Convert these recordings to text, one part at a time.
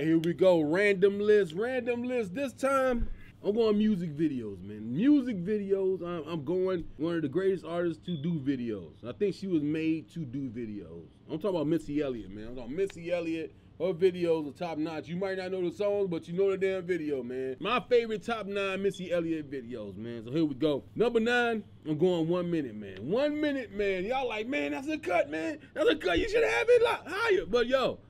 right, here we go. Random list, random list. This time, I'm going music videos, man. Music videos. I'm, I'm going one of the greatest artists to do videos. I think she was made to do videos. I'm talking about Missy Elliott, man. I'm talking Missy Elliott. Her videos are top notch. You might not know the songs, but you know the damn video, man. My favorite top nine Missy Elliott videos, man. So here we go. Number nine, I'm going one minute, man. One minute, man. Y'all like, man, that's a cut, man. That's a cut. You should have it higher. But yo,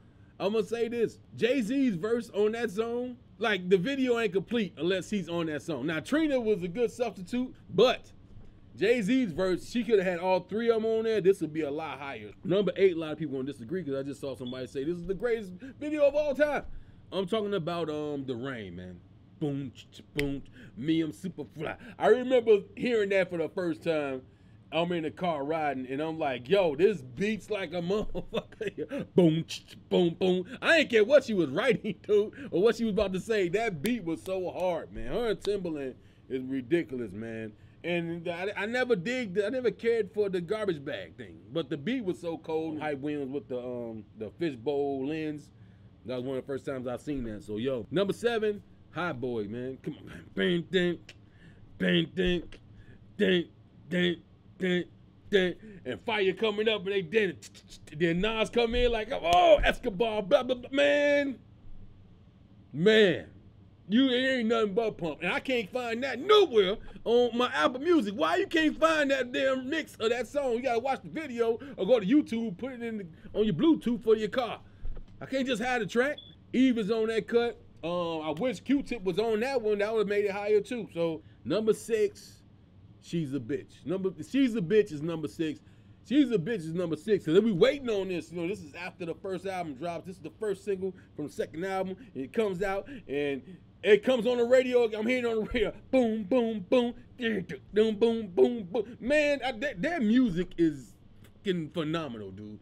I'm gonna say this: Jay Z's verse on that song, like the video ain't complete unless he's on that song. Now Trina was a good substitute, but Jay Z's verse, she could have had all three of them on there. This would be a lot higher. Number eight, a lot of people gonna disagree because I just saw somebody say this is the greatest video of all time. I'm talking about um the rain, man. Boom, boom, me, I'm super fly. I remember hearing that for the first time I'm in the car riding and I'm like, yo, this beats like a motherfucker. boom, boom, boom. I ain't care what she was writing to or what she was about to say. That beat was so hard, man. Her and Timbaland is ridiculous, man. And I, I never digged, I never cared for the garbage bag thing. But the beat was so cold. Hype Williams with the um the fishbowl lens. That was one of the first times I've seen that. So yo, number seven, Hot Boy, man. Come on, man. Bang, ding, bang, ding, ding, ding dun, dun, and fire coming up, and they did Then Nas come in like, oh, Escobar, blah, blah, blah, man. Man, you ain't nothing but pump. And I can't find that nowhere on my Apple Music. Why you can't find that damn mix of that song? You gotta watch the video or go to YouTube, put it in the, on your Bluetooth for your car. I can't just have the track. Eve is on that cut. Um, I wish Q-Tip was on that one. That would have made it higher too. So number six, She's a bitch. Number She's a bitch is number six. She's a bitch is number six. So then we waiting on this. You know, this is after the first album drops. This is the first single from the second album. It comes out and it comes on the radio. I'm hearing on the radio. Boom, boom, boom, boom, boom, boom, boom. Man, I, that, their music is fucking phenomenal, dude.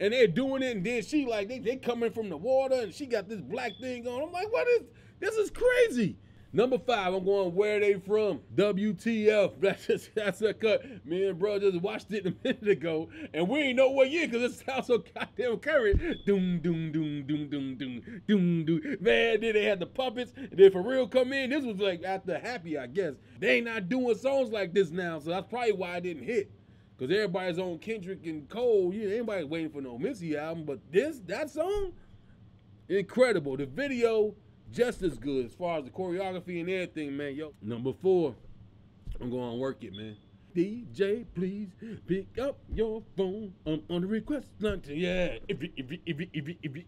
And they're doing it, and then she like they they coming from the water, and she got this black thing on. I'm like, what is this? Is crazy. Number five, I'm going where they from. WTF. That's just, that's a cut. Me and bro just watched it a minute ago, and we ain't know what year because it sounds so goddamn current. Doom, doom, doom, doom, doom, doom, doom, doom. Man, then they had the puppets, and then Pharrell come in. This was like after Happy, I guess. They ain't not doing songs like this now, so that's probably why I didn't hit. Cause everybody's on Kendrick and Cole. You know, waiting for no Missy album, but this that song, incredible. The video just as good as far as the choreography and everything, man. Yo, number four, I'm going to work it, man. DJ, please pick up your phone. I'm on the request line. Yeah. If it, if it, if it, if it, if it,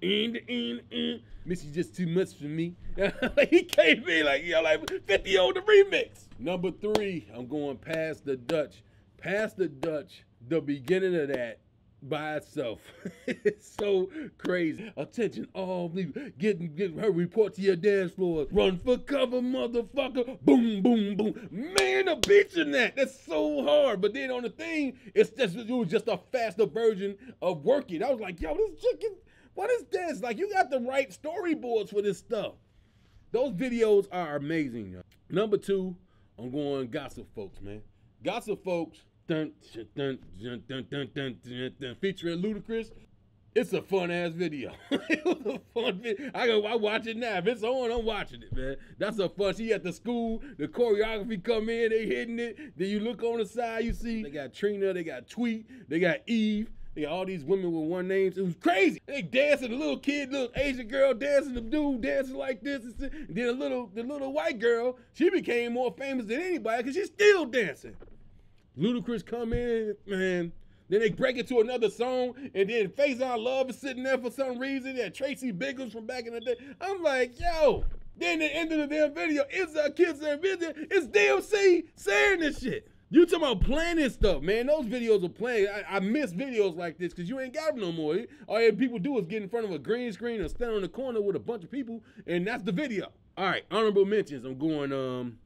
in, in, in. Missy just too much for me. he came in like, yo, like 50 on the remix. Number three, I'm going past the Dutch. Past the Dutch, the beginning of that by itself. it's so crazy. Attention, all people. Getting, getting her report to your dance floor. Run for cover, motherfucker. Boom, boom, boom. Man, a beats in that. That's so hard. But then on the thing, it's just it was just a faster version of working. I was like, yo, this chicken, what is this? Like, you got the right storyboards for this stuff. Those videos are amazing. Number two, I'm going gossip folks, man. Gossip folks featuring Ludacris. It's a fun ass video. it was a fun video. I go, I watch it now. If it's on, I'm watching it, man. That's a fun. She at the school, the choreography come in, they hitting it. Then you look on the side, you see they got Trina, they got Tweet, they got Eve. They got all these women with one names. It was crazy. They dancing, the little kid, little Asian girl dancing, the dude dancing like this. And then a little, the little white girl, she became more famous than anybody because she's still dancing. Ludacris come in, man. Then they break it to another song, and then Faizon Love is sitting there for some reason. Yeah, Tracy Biggles from back in the day. I'm like, yo. Then the end of the damn video, it's a kids and video. It's DMC saying this shit. You talking about planning stuff, man. Those videos are playing. I, I miss videos like this because you ain't got them no more. All you people do is get in front of a green screen or stand on the corner with a bunch of people, and that's the video. All right, honorable mentions. I'm going um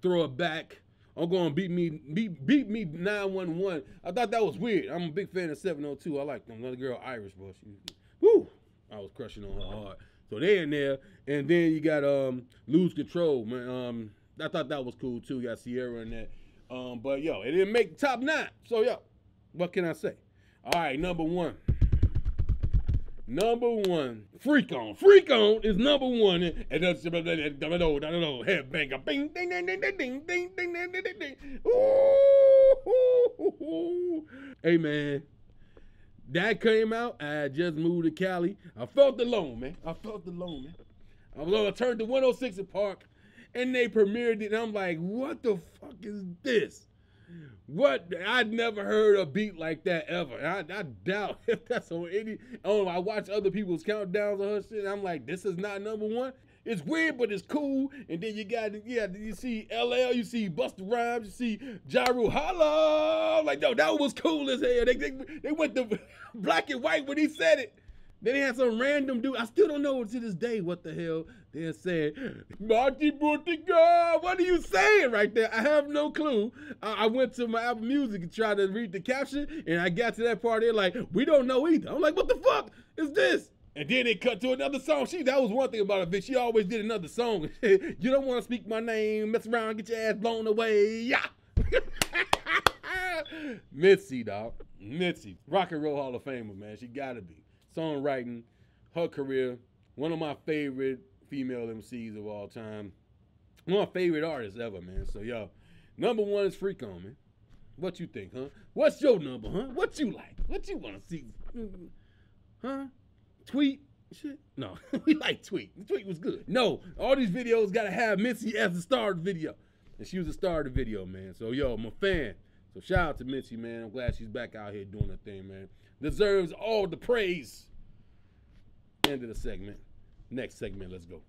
throw it back I'm going to beat me beat beat me 911. I thought that was weird. I'm a big fan of 702. I like them. Another girl Irish, bro. She, woo! I was crushing on her hard. So they in there, and then you got um lose control, man. Um, I thought that was cool too. You got Ciara in there. Um, but yo, it didn't make top nine. So yo, what can I say? All right, number one. Number one, Freak On. Freak On is number one. And that's know, headbanger. Bing, ding, ding, ding, ding, ding, ding, ding, ding, ding, ding. Ooh. Hey man, that came out. I just moved to Cali. I felt alone, man. I felt alone, man. I was. I turned to 106 & Park, and they premiered it. And I'm like, what the fuck is this? What I'd never heard a beat like that ever. I, I doubt if that's on any. Oh, I watch other people's countdowns on her shit. I'm like, this is not number one. It's weird, but it's cool. And then you got yeah, you see LL, you see Busta Rhymes, you see Ja Rule holla. Like, no, that was cool as hell. They, they, they went to black and white when he said it. Then they had some random dude. I still don't know to this day what the hell they're saying. Marty Bortiga, what are you saying right there? I have no clue. I, I, went to my Apple Music and tried to read the caption, and I got to that part. They're like, we don't know either. I'm like, what the fuck is this? And then it cut to another song. She that was one thing about her bitch. She always did another song. you don't want to speak my name, mess around, get your ass blown away. Yeah. Missy, dog. Missy. Rock and Roll Hall of Famer, man. She gotta be. Songwriting, her career, one of my favorite female MCs of all time. One of my favorite artists ever, man. So yo, number one is Freak On, man. What you think, huh? What's your number, huh? What you like? What you wanna see? Huh? Tweet? Shit. No, we like Tweet. The tweet was good. No, all these videos gotta have Missy as the star of the video. And she was the star of the video, man. So yo, I'm a fan. So shout out to Missy, man. I'm glad she's back out here doing her thing, man. Deserves all the praise. End of the segment. Next segment, let's go.